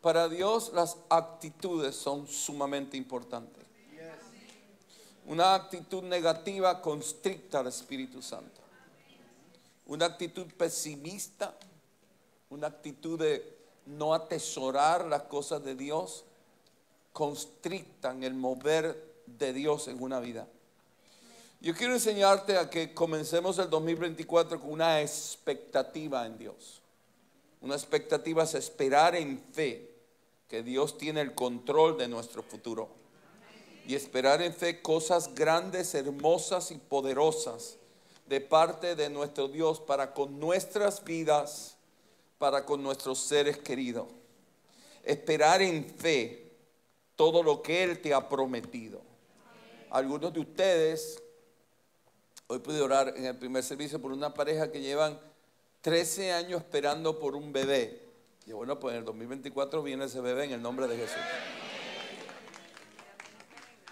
Para Dios las actitudes son sumamente importantes. Una actitud negativa constricta al Espíritu Santo. Una actitud pesimista, una actitud de no atesorar las cosas de Dios, constrictan el mover de Dios en una vida. Yo quiero enseñarte a que comencemos el 2024 con una expectativa en Dios. Una expectativa es esperar en fe que Dios tiene el control de nuestro futuro. Y esperar en fe cosas grandes, hermosas y poderosas de parte de nuestro Dios para con nuestras vidas, para con nuestros seres queridos. Esperar en fe todo lo que Él te ha prometido. Algunos de ustedes Hoy pude orar en el primer servicio por una pareja que llevan 13 años esperando por un bebé. Y bueno, pues en el 2024 viene ese bebé en el nombre de Jesús.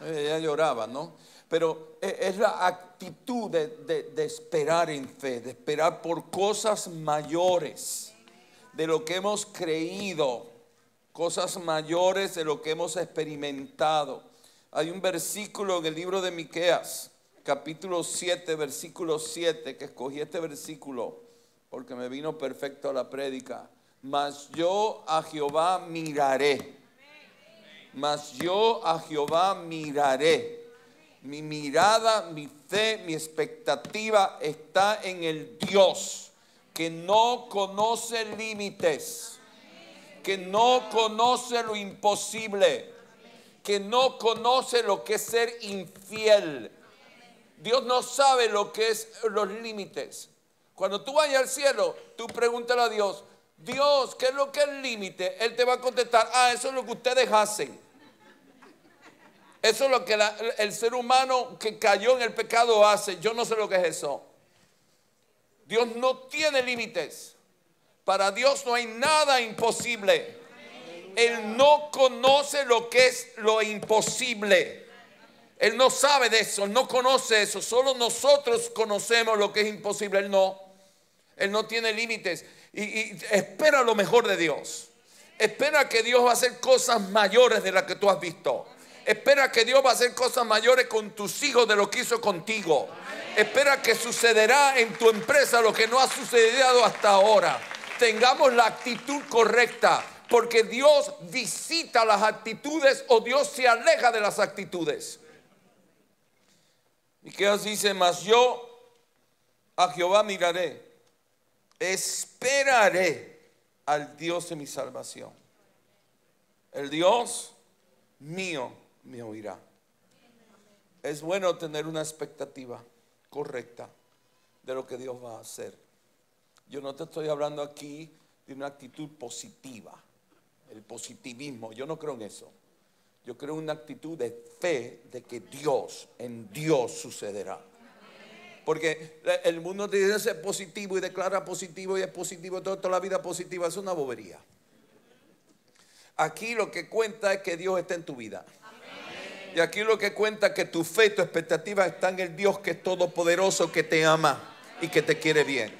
Ella lloraba, ¿no? Pero e, es la actitud de, de, esperar en fe, de esperar por cosas mayores de lo que hemos creído, cosas mayores de lo que hemos experimentado. Hay un versículo en el libro de Miqueas capítulo 7, versículo 7, que escogí este versículo porque me vino perfecto a la prédica. Mas yo a Jehová miraré. Mas yo a Jehová miraré. Mi mirada, mi fe, mi expectativa está en el Dios que no conoce límites, que no conoce lo imposible, que no conoce lo que es ser infiel Dios no sabe lo que es los límites. Cuando tú vayas al cielo, tú pregúntale a Dios, Dios, ¿qué es lo que es el límite? Él te va a contestar, ah, eso es lo que ustedes hacen. Eso es lo que el ser humano que cayó en el pecado hace. Yo no sé lo que es eso. Dios no tiene límites. Para Dios no hay nada imposible. Él no conoce lo que es lo imposible. Él no sabe de eso, no conoce eso. Solo nosotros conocemos lo que es imposible. Él no. Él no tiene límites. Y, espera lo mejor de Dios. Espera que Dios va a hacer cosas mayores de las que tú has visto. Espera que Dios va a hacer cosas mayores con tus hijos de lo que hizo contigo. Espera que sucederá en tu empresa lo que no ha sucedido hasta ahora. Tengamos la actitud correcta. Porque Dios visita las actitudes o Dios se aleja de las actitudes. Que dice, mas yo a Jehová miraré, esperaré al Dios de mi salvación. El Dios mío me oirá. Es bueno tener una expectativa correcta de lo que Dios va a hacer. Yo no te estoy hablando aquí de una actitud positiva, el positivismo, yo no creo en eso. Yo creo una actitud de fe de que Dios, en Dios sucederá. Porque el mundo te dice ser positivo y declara positivo y es positivo toda, la vida positiva. Es una bobería. Aquí lo que cuenta es que Dios está en tu vida. Y aquí lo que cuenta es que tu fe, tu expectativa está en el Dios que es todopoderoso, que te ama y que te quiere bien.